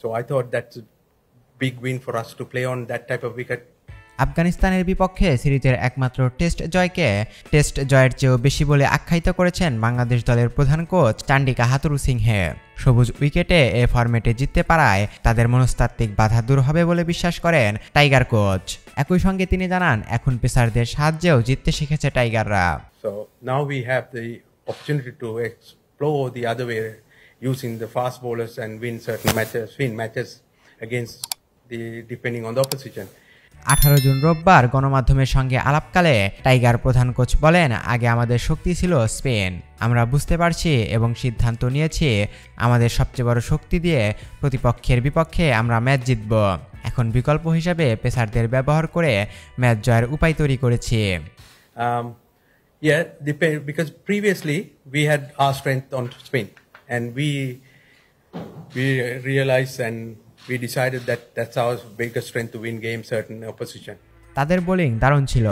So I thought that's a big win for us to play on that type of wicket. আফগানিস্তানের বিপক্ষে সিরিজের একমাত্র test জয়কে test জয়ের চেয়েও বেশি বলে আখ্যায়িত করেছেন বাংলাদেশ দলের প্রধান কোচ চান্ডিকা হাতুরু সিংহে। সবুজ উইকেটে এ ফরম্যাটে জিততে পারায় তাদের মনস্তাত্ত্বিক বাধা দূর হবে বলে বিশ্বাস করেন টাইগার কোচ। একই সঙ্গে তিনি জানান এখন পেসারদের সাহায্যেও জিততে শিখেছে টাইগাররা। So now we have the opportunity to explore the other way using the fast bowlers and win certain matches, win matches against the depending on the opposition. আঠারো জুন রোববার গণমাধ্যমের সঙ্গে আলাপকালে টাইগার প্রধান কোচ বলেন আগে আমাদের শক্তি ছিল স্পেন। আমরা বুঝতে পারছি এবং সিদ্ধান্ত নিয়েছি আমাদের সবচেয়ে বড় শক্তি দিয়ে প্রতিপক্ষের বিপক্ষে আমরা ম্যাচ জিতব। এখন বিকল্প হিসাবে পেসারদের ব্যবহার করে ম্যাচ জয়ের উপায় তৈরি করেছি। Um, yeah, because previously we had our strength on spin, and we we realized and we decided that that's our biggest strength to win games, certain opposition. তাদের বোলিং দারুণ ছিল।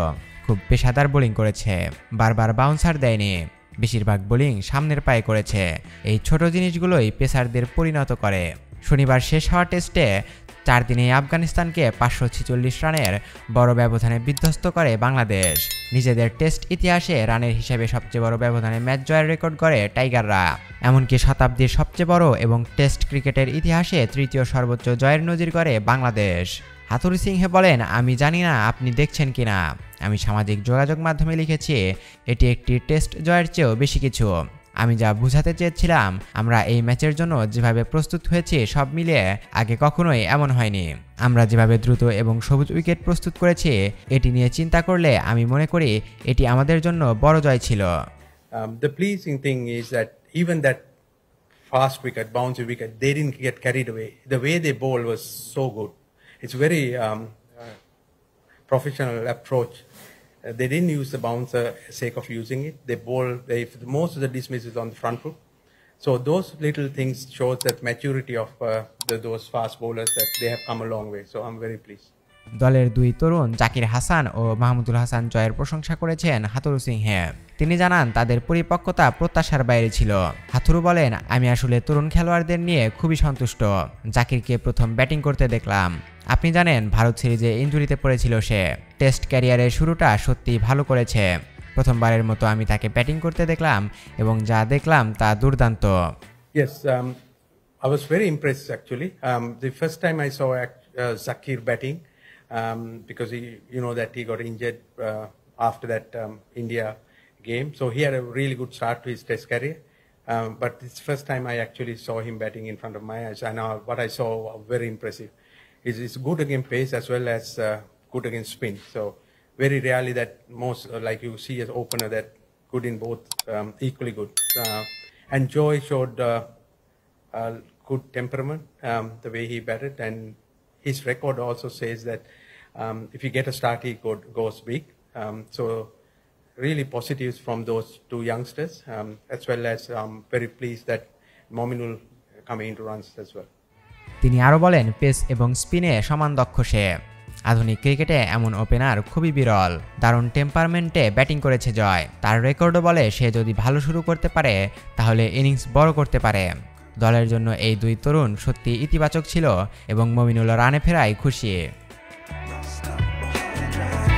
খুব পেশাদার বোলিং করেছে। বারবার বাউন্সার দেয়নি। বেশিরভাগ বোলিং সামনের পায়ে করেছে। এই ছোট জিনিসগুলোই পেসারদের পরিণত করে। শনিবার শেষ হওয়া টেস্টে চার দিনে আফগানিস্তানকে পাঁচশো ছেচল্লিশ রানের বড় ব্যবধানে বিধ্বস্ত করে বাংলাদেশ। নিজেদের টেস্ট ইতিহাসে রানের হিসেবে সবচেয়ে বড় ব্যবধানে ম্যাচ জয়ের রেকর্ড করে টাইগাররা। এমনকি শতাব্দীর সবচেয়ে বড় এবং টেস্ট ক্রিকেটের ইতিহাসে তৃতীয় সর্বোচ্চ জয়ের নজির করে বাংলাদেশ। হাতুরি সিংহে বলেন, আমি জানি না আপনি দেখছেন কিনা। আমি সামাজিক যোগাযোগ মাধ্যমে লিখেছি, এটি একটি টেস্ট জয়ের চেয়েও বেশি কিছু। আমি যা বুঝাতে চেয়েছিলাম, আমরা এই ম্যাচের জন্য যেভাবে প্রস্তুত হয়েছি, সব মিলিয়ে আগে কখনোই এমন হয়নি। আমরা যেভাবে দ্রুত এবং সবুজ উইকেট প্রস্তুত করেছি, এটি নিয়ে চিন্তা করলে আমি মনে করি এটি আমাদের জন্য বড় জয় ছিল। The pleasing thing is that even that fast wicket, bouncy wicket, they didn't get carried away. The way they bowled was so good. It's a very um, professional approach. Uh, they didn't use the bouncer sake of using it. They bowled. They, most of the dismisses on the front foot. So those little things shows that maturity of uh, the, those fast bowlers that they have come a long way. So I'm very pleased. দলের দুই তরুণ জাকির হাসান ও মাহমুদুল হাসান জয়ের প্রশংসা করেছেন হাতুরু সিংহে। তিনি জানান তাদের পরিপক্কতা প্রত্যাশার বাইরে ছিল। হাথুরু বলেন আমি আসলে তরুণ খেলোয়াড়দের নিয়ে খুবই সন্তুষ্ট। জাকিরকে প্রথম ব্যাটিং করতে দেখলাম। আপনি জানেন ভারত সিরিজে ইঞ্জুরিতে পড়েছিল সে। টেস্ট ক্যারিয়ারের শুরুটা সত্যি ভালো করেছে। প্রথমবারের মতো আমি তাকে ব্যাটিং করতে দেখলাম এবং যা দেখলাম তা দুর্দান্ত। Um, I was very impressed actually. Um, the first time I saw uh, Zakir batting, um, because he, you know, that he got injured uh, after that um, India game. So he had a really good start to his Test career. Um, but it's first time I actually saw him batting in front of my eyes, and uh, what I saw was very impressive. He's, he's good against pace as well as uh, good against spin. So very rarely that most uh, like you see as opener that good in both um, equally good. Uh, and Joy showed uh, uh, good temperament um, the way he batted, and his record also says that um, if you get a start, he go, goes big. Um, so really positives from those two youngsters, um, as well as um, very pleased that Mominul coming into runs as well. তিনি আরও বলেন pace এবং স্পিনে সমান দক্ষ সে আধুনিক ক্রিকেটে এমন opener খুবই বিরল দারুণ টেম্পারমেন্টে ব্যাটিং করেছে জয় তার রেকর্ডও বলে সে যদি ভালো শুরু করতে পারে তাহলে ইনিংস বড় করতে পারে দলের জন্য এই দুই তরুণ সত্যি ইতিবাচক ছিল এবং মমিনুল রানে ফেরায় খুশি।